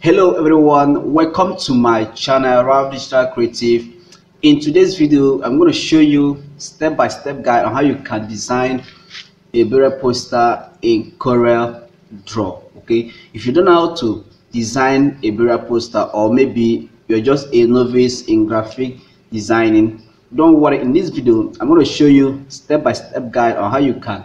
hello everyone. Welcome to my channel Raph Digital Creative. In today's video I'm going to show you step-by-step -step guide on how you can design a burial poster in Corel Draw okay? If you don't know how to design a burial poster or maybe you're just a novice in graphic designing don't worry. In this video I'm going to show you step-by-step -step guide on how you can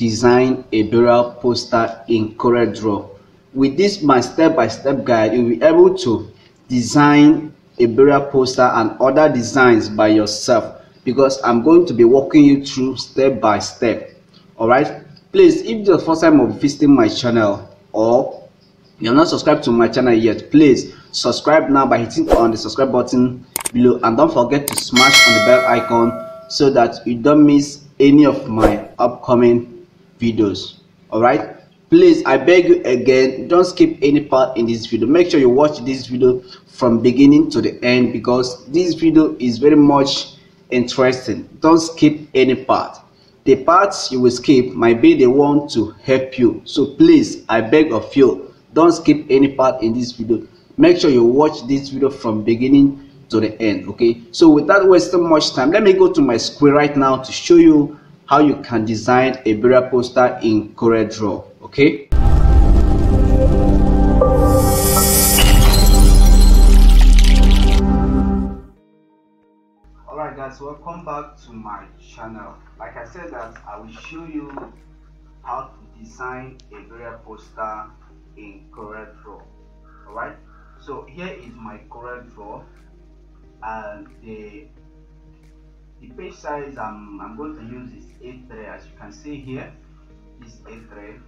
design a burial poster in Corel Draw with this my step-by-step -step guide you'll be able to design a burial poster and other designs by yourself because i'm going to be walking you through step by step. All right? Please if it's the first time of visiting my channel or you're not subscribed to my channel yet please subscribe now by hitting on the subscribe button below and don't forget to smash on the bell icon so that you don't miss any of my upcoming videos. All right please i beg you again don't skip any part in this video. Make sure you watch this video from beginning to the end because this video is very much interesting. Don't skip any part. The parts you will skip might be the one to help you. So please i beg of you don't skip any part in this video. Make sure you watch this video from beginning to the end okay? So without wasting much time let me go to my screen right now to show you how you can design a burial poster in CorelDRAW okay? Alright guys welcome back to my channel. Like i said that i will show you how to design a burial poster in CorelDRAW alright? So here is my CorelDRAW and the the page size I'm, I'm going to use is A3 as you can see here is A3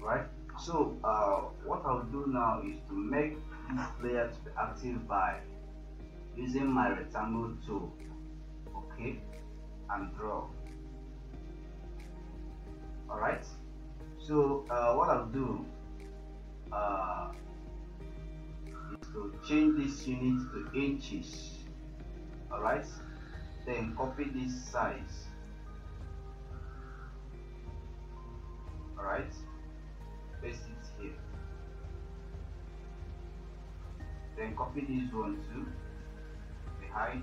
right? So uh, what I'll do now is to make this layer to be active by using my rectangle tool okay? And draw. Alright? So uh, what I'll do uh, is to change this unit to inches. Alright? Then copy this size. Alright paste it here. Then copy this one too. The height.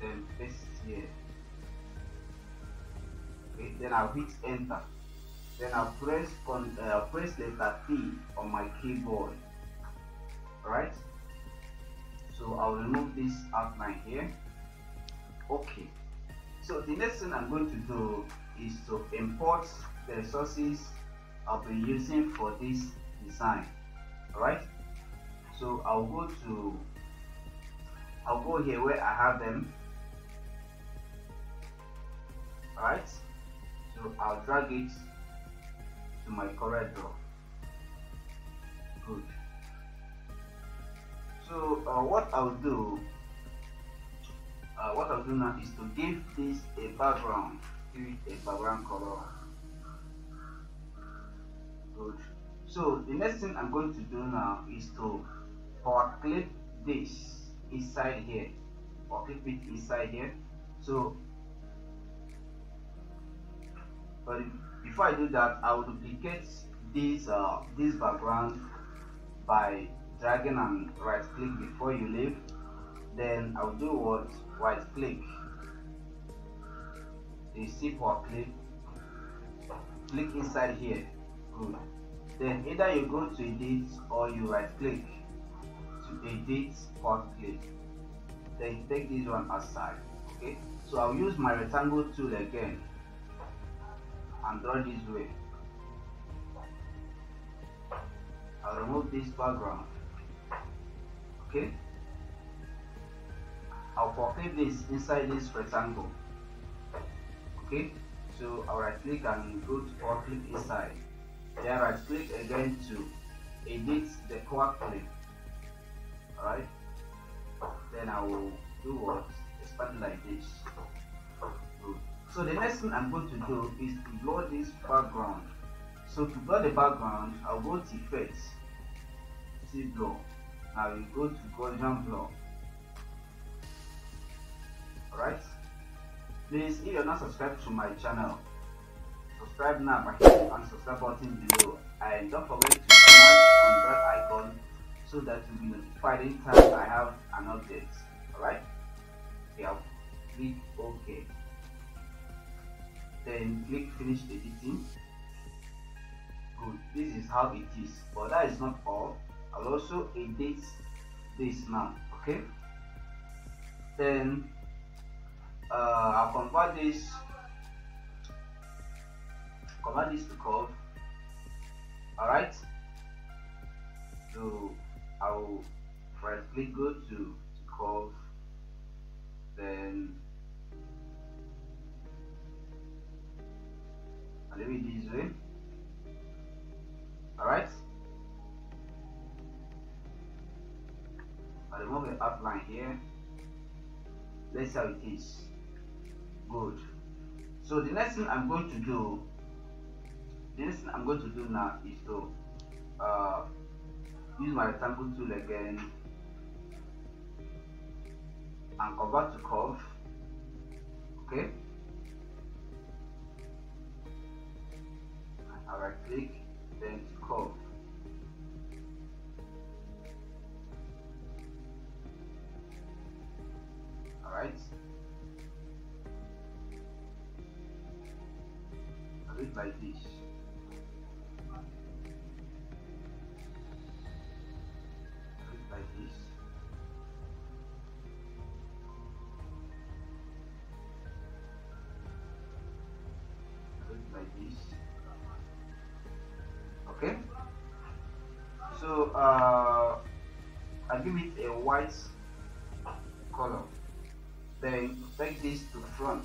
Then paste it here. Okay then I'll hit enter. Then I'll press on uh, press letter P on my keyboard. Alright? So I'll remove this outline here okay. So the next thing I'm going to do is to import the resources I'll be using for this design. Alright? So I'll go to I'll go here where I have them. Alright? So I'll drag it to my CorelDRAW good. So uh, what I'll do uh, what I'll do now is to give this a background give it a background color so the next thing I'm going to do now is to power clip this inside here. Or clip it inside here. So but before I do that I will duplicate this uh, this background by dragging and right click before you leave. Then I'll do what? Right click the see for click inside here then either you go to edit or you right click to edit power clip then take this one aside okay? So I'll use my rectangle tool again and draw this way. I'll remove this background okay? I'll populate this inside this rectangle okay? So I'll right click and go to power clip inside then right click again to edit the power clip. Alright? Then I will do what? Expand like this. So the next thing I'm going to do is to blur this background. So to blur the background I'll go to effect see blur I will go to Gaussian blur. Alright? Please if you're not subscribed to my channel subscribe now by hitting on subscribe button below and don't forget to smash on that icon so that you'll be notified anytime I have an update. Alright? I'll click OK. Then click finish editing. Good. This is how it is. But that is not all. I'll also edit this now. Okay? Then uh, I'll convert this convert this to curve alright? So I'll right click go to, to curve then I'll leave it this way. Alright? I'll remove the outline here. Let's see how it is. Good. So the next thing I'm going to do the next thing I'm going to do now is to uh, use my rectangle tool again. And convert to curve okay? I right click then to curve alright. I it like this I give it a white color. Then take this to front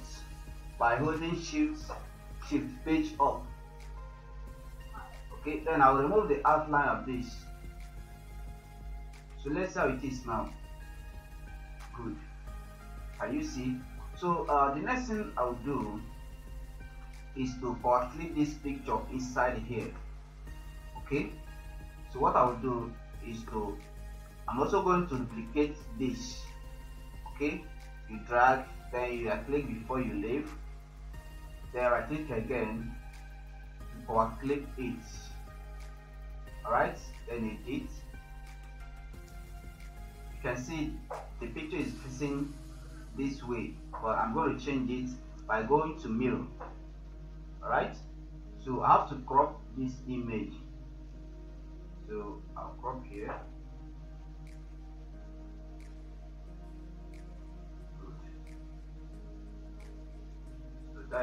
by holding shift shift page up. Okay then I'll remove the outline of this. So let's see how it is now. Good. Can you see? So uh, the next thing I'll do is to power clip this picture inside here. Okay? So what I'll do is to I'm also going to duplicate this okay? You drag then you click before you leave. Then right click again power clip it. Alright then edit you can see the picture is facing this way but I'm going to change it by going to mirror. Alright? So I have to crop this image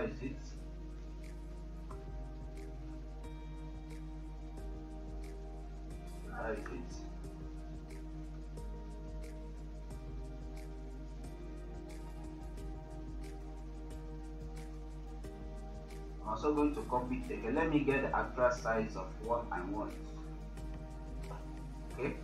is it so it I'm also going to copy it. Let me get the actual size of what I want. Okay.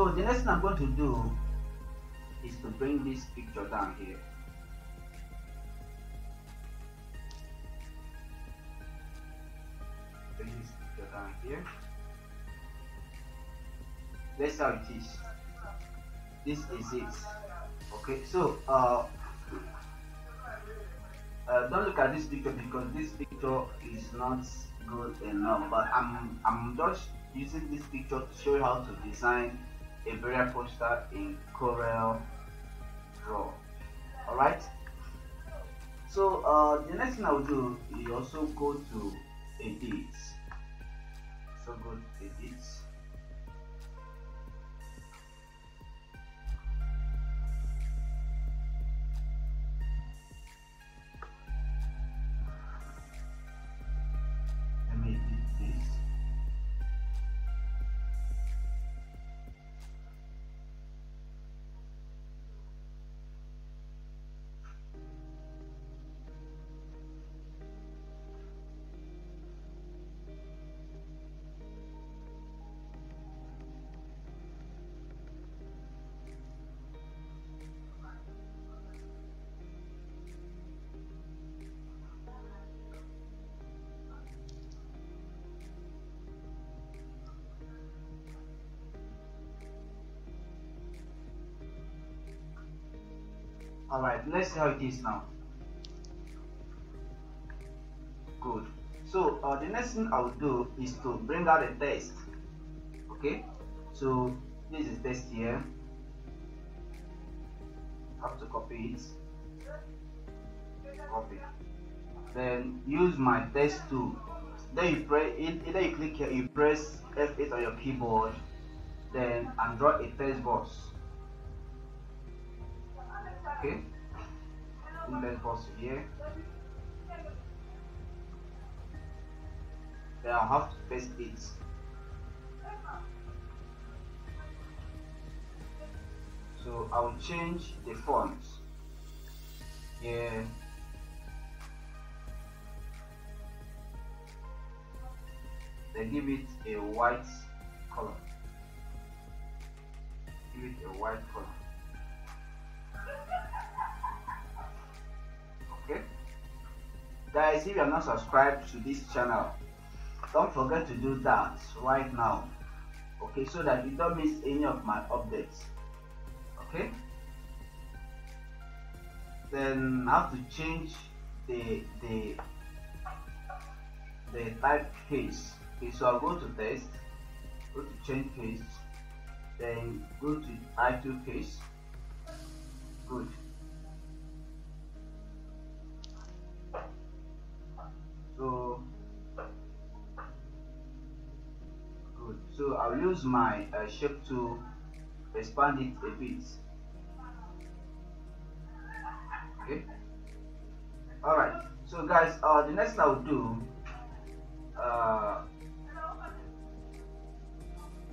So the next thing I'm going to do is to bring this picture down here. Bring this picture down here. That's how it is. This is it. Okay, so uh, uh, don't look at this picture because this picture is not good enough. But I'm I'm just using this picture to show you how to design a burial poster in Corel Draw. Alright. So uh, the next thing I will do is also go to edit. So go to edit. Alright, let's see how it is now. Good. So uh, the next thing I will do is to bring out a test. Okay. So this is test here. Have to copy it. Copy. Then use my text tool. Then you you click here, you press F8 on your keyboard, then and draw a test box. Okay. Text box here. then I'll have to paste it so I'll change the font here then give it a white color give it a white color okay? Guys if you are not subscribed to this channel don't forget to do that right now. Okay so that you don't miss any of my updates. Okay? Then I have to change the the the type case. Okay so I'll go to text go to change case then go to title case. Good I'll use my uh, shape to expand it a bit. Okay? Alright. So guys uh, the next I'll do uh,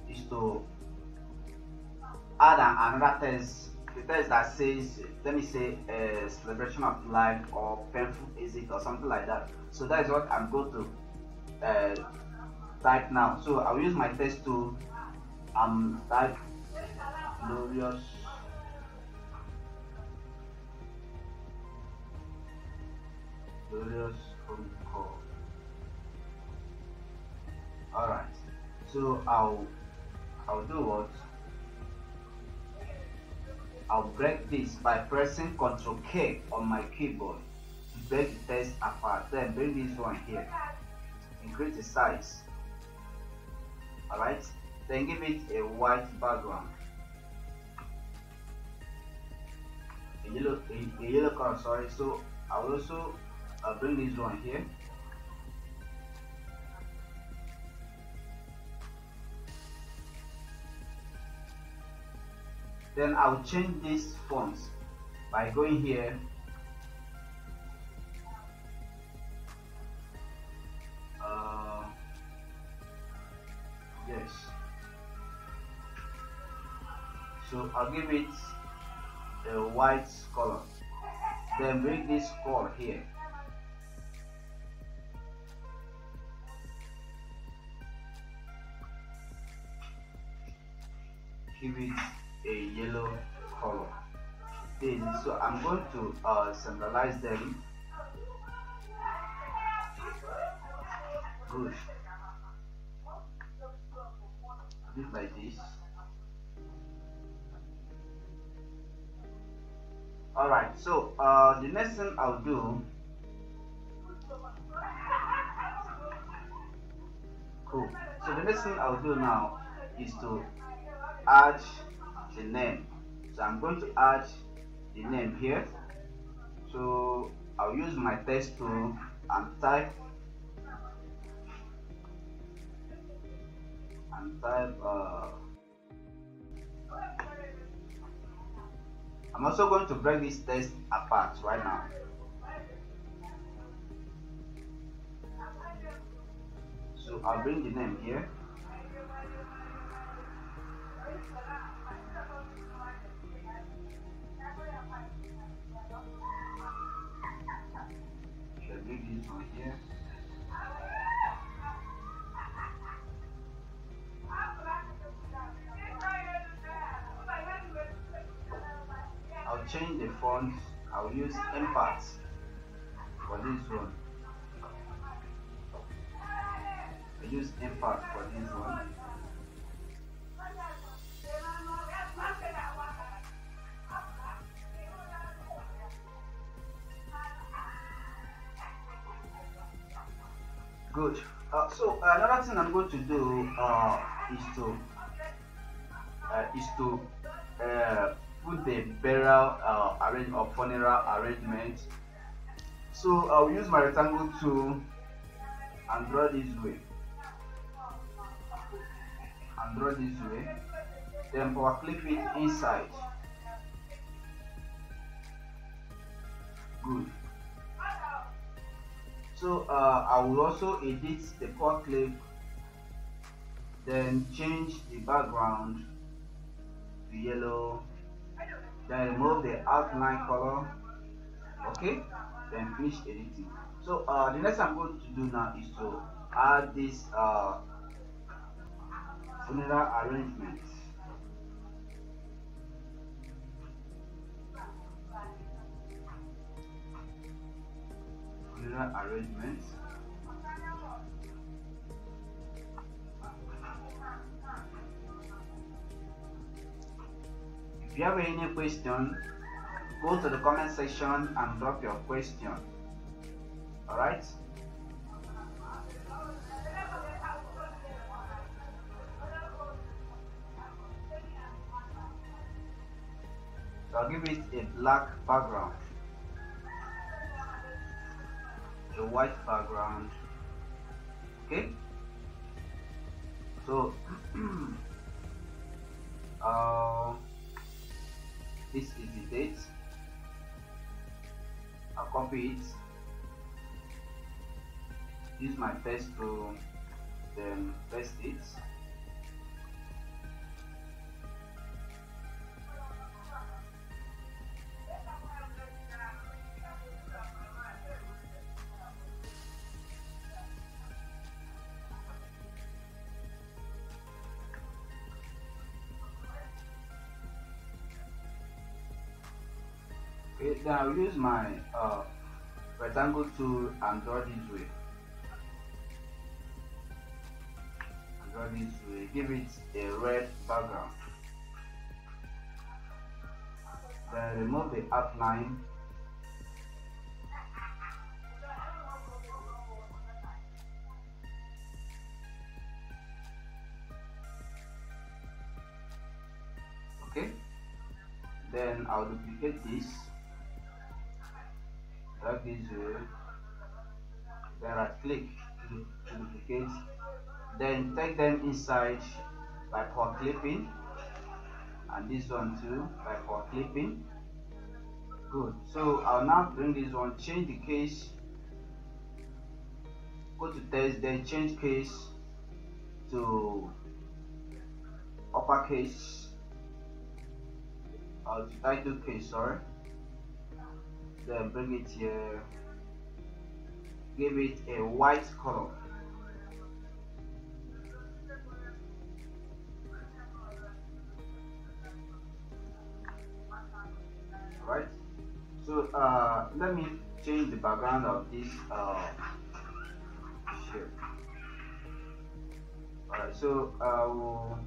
is to add an, another text the text that says let me say a celebration of life or painful is it or something like that. So that is what I'm going to uh, type now. So I'll use my text to um type glorious glorious call. Alright. So I'll I'll do what? I'll break this by pressing Ctrl K on my keyboard to break the text apart. Then bring this one here. Increase the size alright? Then give it a white background. A yellow a, a yellow color sorry. So I will also uh, bring this one here. Then I'll change this font by going here I'll give it a white color. Then bring this color here. Give it a yellow color. Then so I'm going to uh, centralize them. Good. Do it like this alright so uh, the next thing I'll do cool. So the next thing I'll do now is to add the name. So I'm going to add the name here. So I'll use my text tool and type and type uh, I'm also going to break this test apart right now. So I'll bring the name here change the font, I'll use impact for this one. I use impact for this one. Good. Uh, so another thing I'm going to do uh, is to uh, is to uh, the burial uh, arrange or funeral arrangement. So i'll use my rectangle tool and draw this way. And draw this way. Then power clip it inside. Good. So uh, I will also edit the power clip then change the background to yellow then remove the outline color okay? Then finish editing. So uh, the next I'm going to do now is to add this uh, funeral arrangement. Funeral arrangement if you have any question go to the comment section and drop your question. All right? So i'll give it a black background. A white background. Okay? So uh, this is the date. I'll copy it. Use my paste to then paste it then I'll use my uh, rectangle tool and draw this way. Draw this way. Give it a red background. Then remove the outline. Okay. Then I'll duplicate this this way then right click to, duplicate then take them inside by power clipping and this one too by power clipping. Good. So I'll now bring this one change the case. Go to text then change case to uppercase or to title case sorry then bring it here give it a white color. Right so uh, let me change the background of this uh, shape. Alright so I will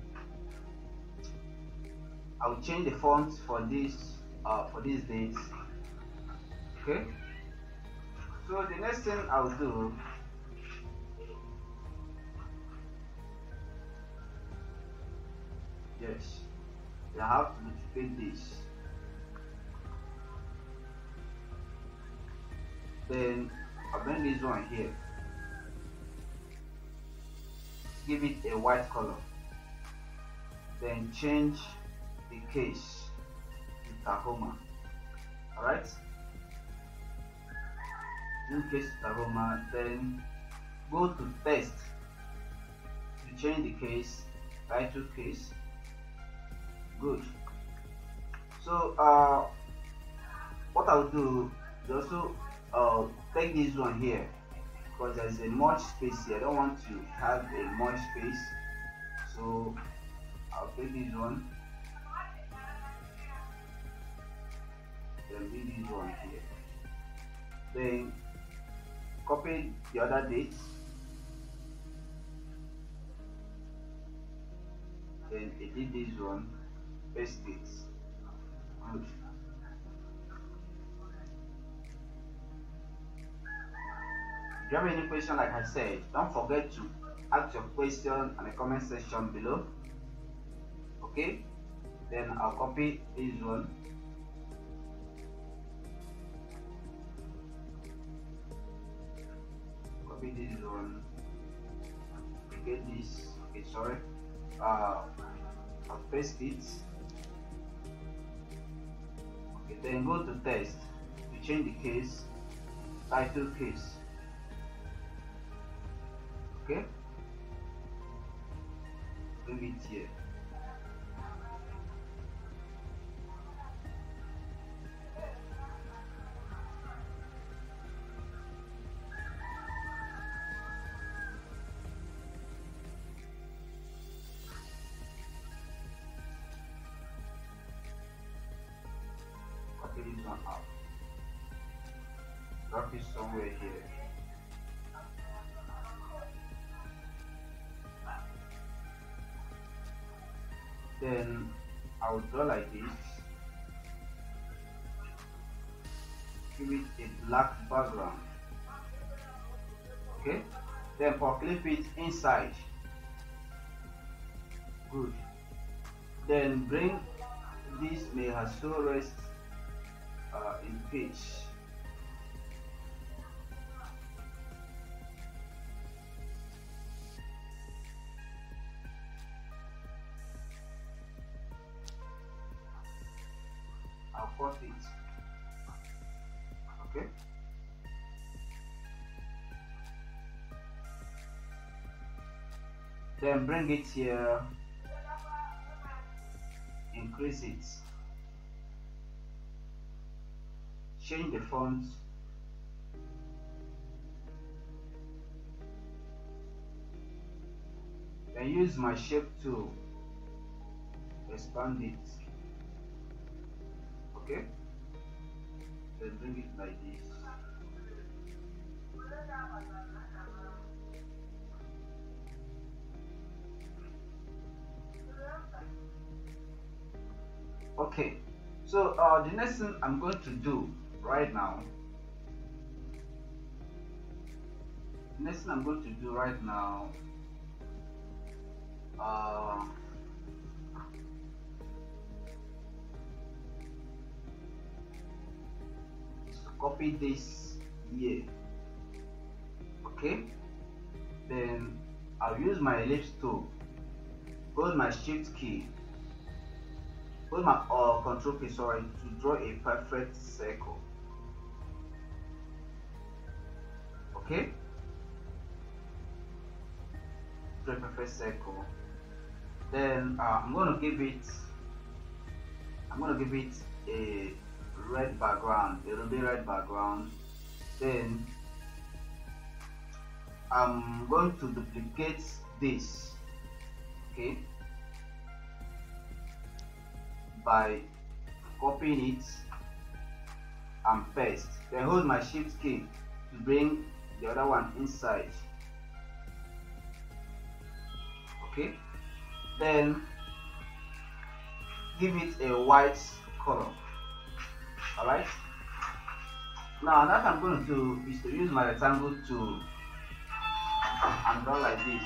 I will change the fonts for this uh, for these dates okay. So the next thing I'll do yes you have to duplicate this. Then I'll bring this one here. Give it a white color. Then change the case to Tahoma. Alright in case Tahoma then go to text to change the case title case. Good. So uh, what I'll do is also uh, take this one here because there's a much space here. I don't want to have a much space. So I'll take this one. Then do this one here. Then copy the other dates. Then edit this one paste it good. If you have any question, like I said, don't forget to ask your question in the comment section below. Okay, then I'll copy this one. Copy this one. Get this. Okay, sorry. Uh, I'll paste it. Okay, then go to test to change the case, title case. Okay, leave it here. Drop it somewhere here. Then I will draw like this. Give it a black background. Okay. Then power clip it inside. Good. Then bring this may has so rest uh, in page. Bring it here. Increase it. change the font then use my shape tool expand it okay then bring it like this okay so uh, the next thing I'm going to do right now next thing I'm going to do right now uh, copy this here okay? Then I'll use my ellipse tool hold my shift key hold my uh, control sorry to draw a perfect circle. Okay? Draw a perfect circle. Then uh, I'm gonna give it I'm gonna give it a red background a ruby red background. Then I'm going to duplicate this. Okay by copying it and paste. Then hold my shift key to bring the other one inside. Okay? Then give it a white color. Alright? Now that I'm going to do is to use my rectangle tool and draw like this.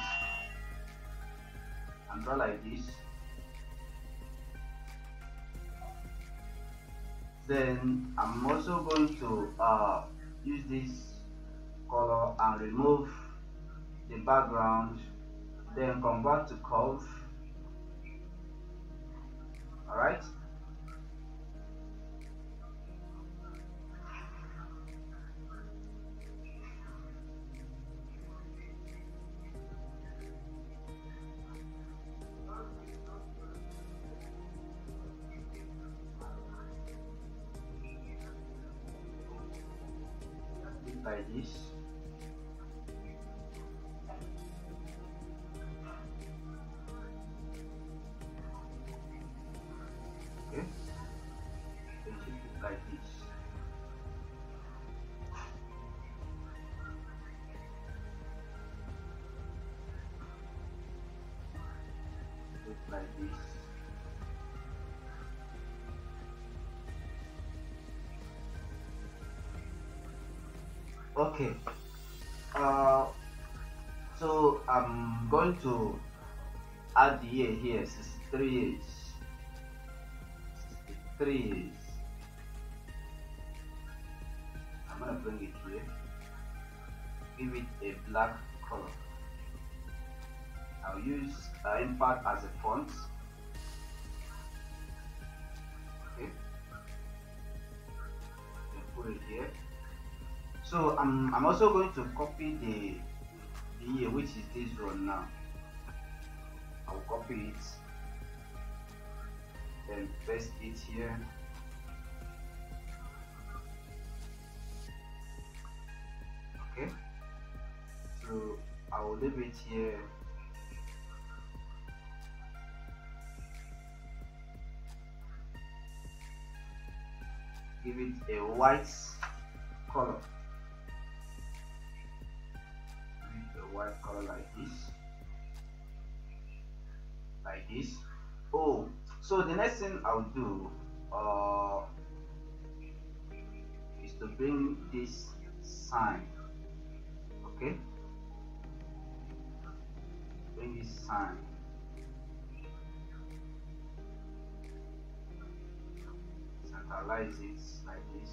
And draw like this then I'm also going to uh, use this color and remove the background then convert to curve. Alright okay. Uh, uh, so I'm going to add the year here 63 years. 63 years. I'm gonna bring it here. Give it a black color. I'll use uh, impact as a font. Okay. Put it here. So I'm, I'm also going to copy the the which is this one now. I'll copy it. Then paste it here. Okay. So I will leave it here give it a white color. Give it a white color like this. Like this. Oh so the next thing I'll do uh, is to bring this sign. Okay? Bring this sign centralize it like this.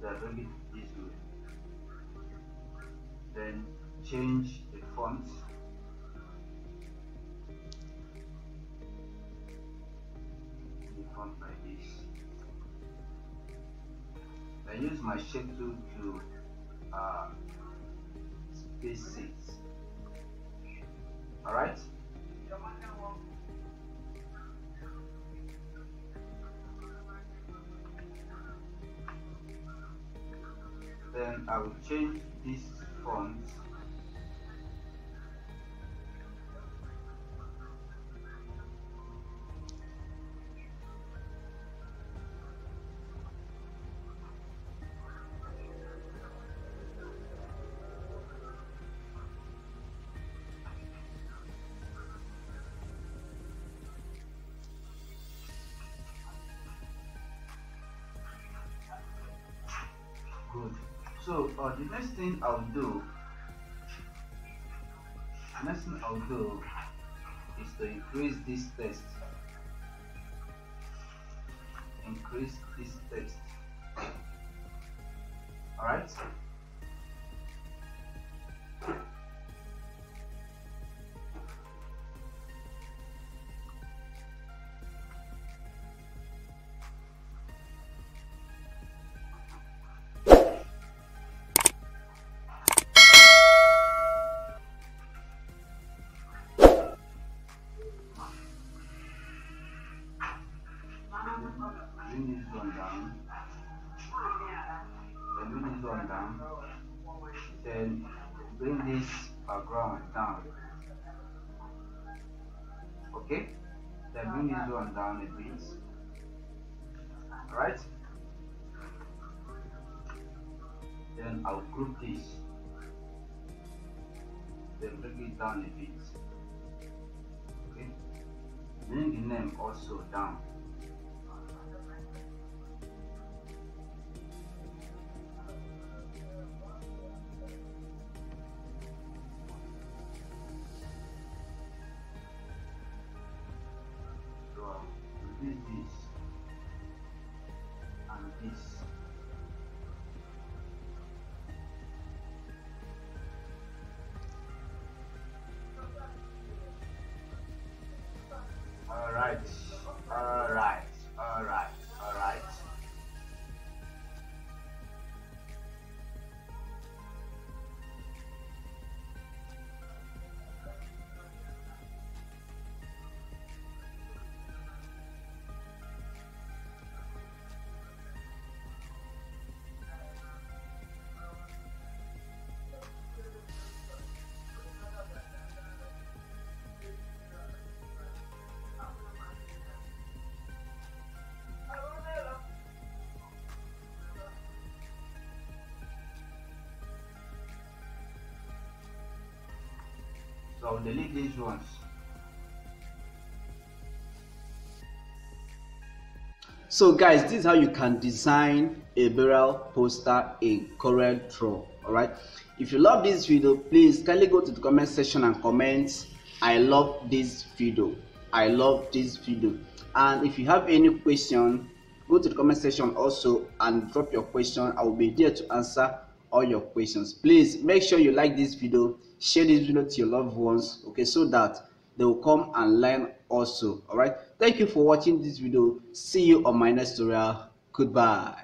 Then bring it this way. Then change the font. The font like this. I use my shape tool to uh, space it. Alright I will change this font uh, the next thing I'll do the next thing I'll do is to increase this text increase this text all bring this one down. Then bring this one down then bring this background down. Okay? Then bring this one down a bit right then I'll group this. Then bring it down a bit. Okay? Bring the name also down Alright, I'll delete these ones. So guys, this is how you can design a burial poster in Corel Draw. all right if you love this video please kindly go to the comment section and comment i love this video i love this video and if you have any question go to the comment section also and drop your question i will be there to answer all your questions. Please make sure you like this video share this video to your loved ones okay so that they will come and learn also all right? Thank you for watching this video. See you on my next tutorial. Goodbye